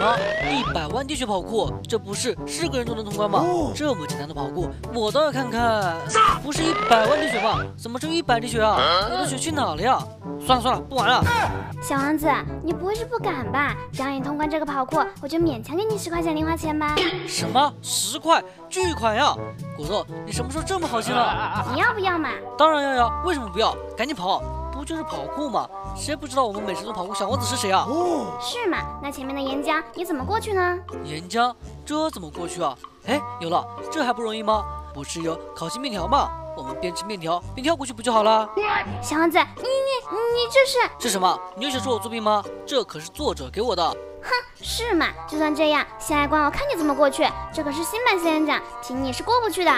么？一百万滴血跑酷，这不是是个人都能通关吗？这么简单的跑酷，我倒要看看。不是一百万滴血吗？怎么只有一百滴血啊？我的血去哪了呀？算了算了，不玩了。小王子，你不会是不敢吧？只要你通关这个跑酷，我就勉强给你十块钱零花钱吧。什么？十块？巨款呀！果豆，你什么时候这么好心了？你要不要嘛？当然要呀！为什么不要？赶紧跑！不就是跑酷吗？谁不知道我们美食中跑酷小王子是谁啊？是吗？那前面的岩浆你怎么过去呢？岩浆？这怎么过去啊？哎，有了，这还不容易吗？不是有烤鸡面条吗？我们边吃面条边跳过去不就好了？小王子，你你你这是这什么？你又想说我作弊吗？这可是作者给我的。哼，是嘛？就算这样，下一关我看你怎么过去。这可是新版仙人掌，凭你是过不去的。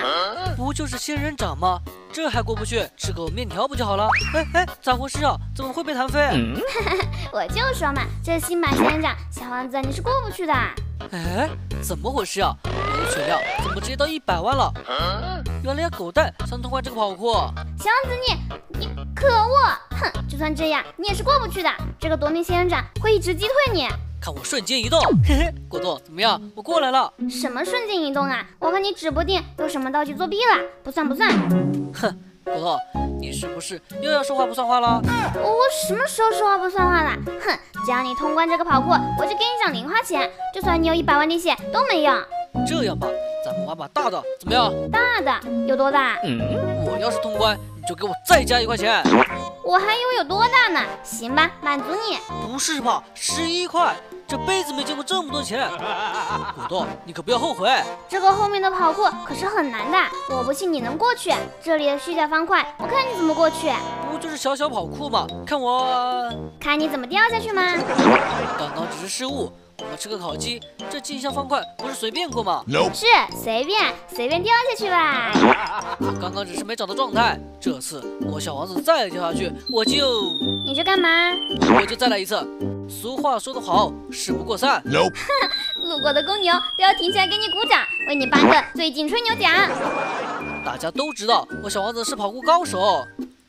不就是仙人掌吗？这还过不去？吃个面条不就好了？哎哎，咋回事啊？怎么会被弹飞？我就说嘛，这是新版仙人掌，小王子你是过不去的。哎，怎么回事啊？我的血量怎么直接到一百万了？原来狗蛋想通关这个跑酷。小王子你你可恶！哼，就算这样，你也是过不去的。这个夺命仙人掌会一直击退你。看我瞬间移动，嘿嘿，果冻怎么样？我过来了。什么瞬间移动啊？我看你指不定用什么道具作弊了，不算不算。哼，果冻，你是不是又要说话不算话了？我什么时候说话不算话了？哼，只要你通关这个跑酷，我就给你涨零花钱，就算你有一百万滴血都没用。这样吧，咱们玩把大的，怎么样？大的有多大？我要是通关，你就给我再加一块钱。我还以为有多大呢。行吧，满足你。不是吧？十一块。这辈子没见过这么多钱，果冻，你可不要后悔。这个后面的跑酷可是很难的，我不信你能过去。这里的虚假方块，我看你怎么过去。不就是小小跑酷吗？看我，看你怎么掉下去吗？刚刚只是失误，我们吃个烤鸡，这镜像方块不是随便过吗？是随便随便掉下去吧。我刚刚只是没找到状态，这次我小王子再掉下去，我就你去干嘛？我就再来一次。俗话说得好，事不过三。路过的公牛都要停下来给你鼓掌，为你颁个最近吹牛奖。大家都知道我小王子是跑酷高手，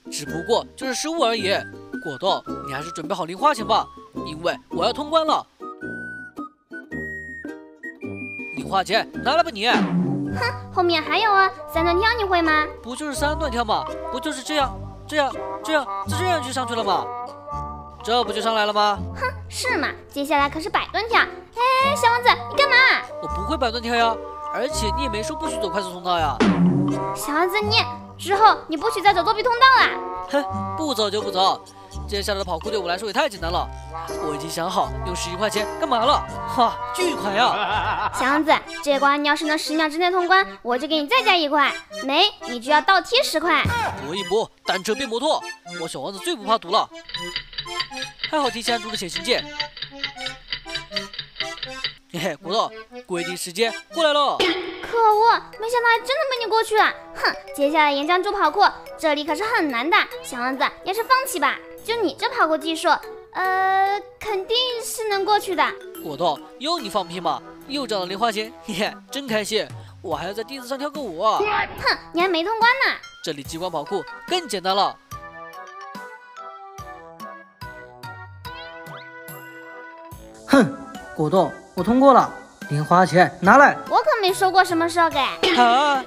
只不过就是失误而已。果冻，你还是准备好零花钱吧，因为我要通关了。零花钱拿来吧你。哼，后面还有啊，三段跳你会吗？不就是三段跳吗？不就是这样，这样，这样，这样就上去了吗？这不就上来了吗？哼，是嘛？接下来可是百段跳。哎，小王子，你干嘛？我不会百段跳呀，而且你也没说不许走快速通道呀。小王子，你之后你不许再走作弊通道了。哼，不走就不走。接下来的跑酷对我来说也太简单了。我已经想好用十一块钱干嘛了。哈，巨款呀！小王子，这关你要是能十秒之内通关，我就给你再加一块。没，你就要倒贴十块。搏一搏，单车变摩托。我小王子最不怕堵了。还好提前按住了显形键。嘿嘿，骨头，规定时间过来了。可恶，没想到还真的被你过去了。哼，接下来岩浆柱跑酷，这里可是很难的。小王子，要是放弃吧。就你这跑酷技术，呃，肯定是能过去的。果冻，又你放屁吗？又涨了零花钱，嘿嘿，真开心。我还要在钉子上跳个舞。哼，你还没通关呢。这里激光跑酷更简单了。哼，果冻，我通过了，零花钱拿来。我可没说过什么时候给。啊，